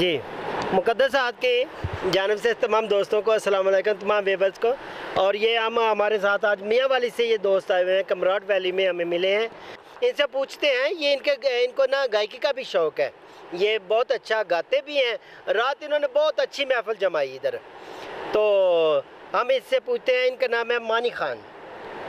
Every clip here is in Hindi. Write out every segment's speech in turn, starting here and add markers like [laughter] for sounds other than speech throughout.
जी। मुकदस साहब के जानब से तमाम दोस्तों को अस्सलाम तमाम वेबर्स को। और ये हम, हमारे साथ आज मियाँ वाली से ये दोस्त आए हुए हैं कमराट वैली में हमें मिले हैं। इनसे पूछते हैं, ये इनके, इनको ना गायकी का भी शौक़ है। ये बहुत अच्छा गाते भी हैं। रात इन्होंने बहुत अच्छी महफल जमाई इधर। तो हम इससे पूछते हैं, इनका नाम है मानी खान।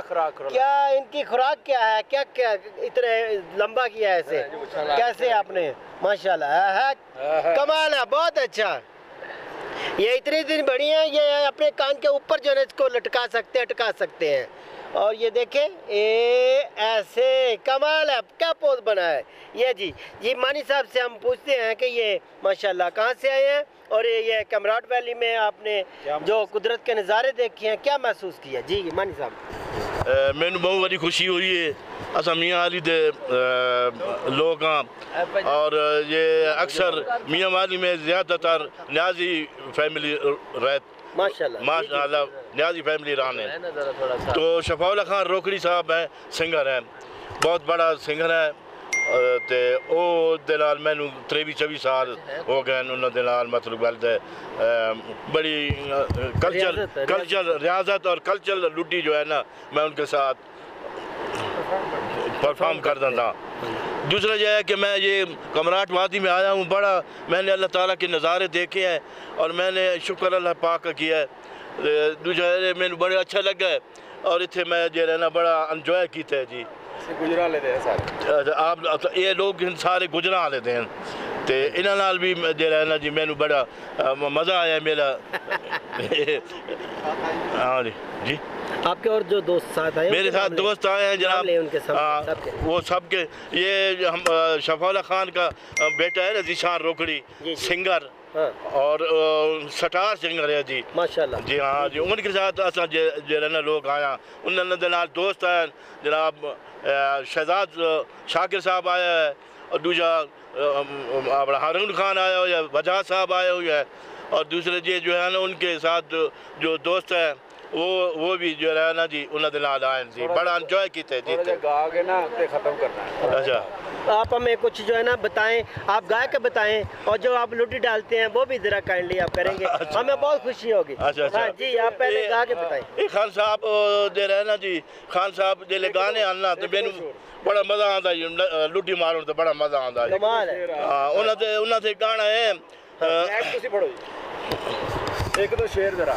खुराक क्या इनकी खुराक क्या है? क्या क्या इतने लंबा किया है इसे? कैसे आपने? माशाल्लाह है। कमाल है बहुत अच्छा। ये इतनी दिन बड़ी हैं ये अपने कान के ऊपर जो है इसको लटका सकते हैं अटका सकते हैं। और ये देखें ए ऐसे कमाल है क्या पोज बना है। ये जी जी मानी साहब से हम पूछते हैं कि ये माशाल्लाह कहाँ से आए हैं और ये ये कमराट वैली में आपने जो कुदरत के नज़ारे देखे हैं क्या महसूस किया? जी मानी साहब। मैंने बहुत बड़ी खुशी हुई है असा मियाँ वाली दे लोग हाँ और ये अक्सर मियाँ वाली में ज़्यादातर न्याजी फैमिली रहती माशाल्लाह माशाल्लाह न्याजी फैमिली रान है तो शफाउल्ला खान रोकड़ी साहब हैं सिंगर हैं बहुत बड़ा सिंगर है ਤੇ ਉਹ ਦੇ ਨਾਲ ਮੈਨੂੰ 23 24 ਸਾਲ ਹੋ ਗਏ ਨੇ ਉਹਨਾਂ ਦੇ ਨਾਲ ਮਤਲਬ ਗੱਲ ਹੈ बड़ी कल्चर कल्चर रियाजत और कल्चर लुड्डी जो है ना मैं उनके साथ परफॉर्म करता था दूसरा यह है कि मैं ये कमराट वादी में आया हूँ बड़ा मैंने अल्लाह ताला के नज़ारे देखे हैं और मैंने शुक्र अल्लाह पाक का किया है दूसरा मैंने बड़ा अच्छा लगा है और इतने मैं जो ना बड़ा इंजॉय किया जी। गुजरा सारे। आप ये लोग सारे हैं तो इन्होंने भी जो ना जी मैंने बड़ा मज़ा आया मेरा हाँ जी जी आपके और जो दोस्त साथ आए मेरे साथ दोस्त आए हैं जनाब। उनके सब, आ, सबके। वो सबके ये हम शफाला खान का बेटा है ना जीशान रोकड़ी सिंगर। हाँ। और सटार सिंगर है जी। माशाल्लाह। जी हाँ जी उनके साथ असा जो ना लोग आया उन्होंने दोस्त हैं जनाब शहजाद शाकिर साहब आया है। और दूसरा हारून खान आया हो या वजह साहब आए हैं, और दूसरे जी जो है ना, उनके साथ जो दोस्त हैं वो वो भी जो है ना जी उन्होंने नाल आए जी। बड़ा इंजॉय किए जी गा के ना ते खत्म करना है। अच्छा। आप हमें कुछ जो है ना बताएँ आप गा के बताएँ और जो आप लुटी डालते हैं वो भी जरा काइंडली आप करेंगे। [laughs] अच्छा। हमें बहुत खुशी होगी। अच्छा अच्छा। हाँ जी आप पहले गा के बताएँ। ये खान साहब दे रहे ना जी खान साहब जेले गाने आना तो मैनू बड़ा मज़ा आता जी लुटी मारो तो बड़ा मज़ा आता जी। कमाल है। हाँ उन्होंने ते उन्होंने ते गाना है एक दो शेर जरा।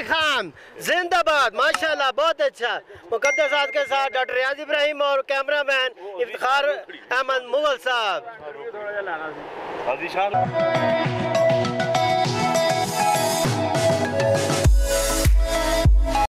मानी खान, जिंदाबाद, माशाल्लाह, बहुत अच्छा। मुकदस साहब के साथ डॉक्टर रियाज इब्राहिम और कैमरा मैन इफ्तार अहमद मुगल साहब।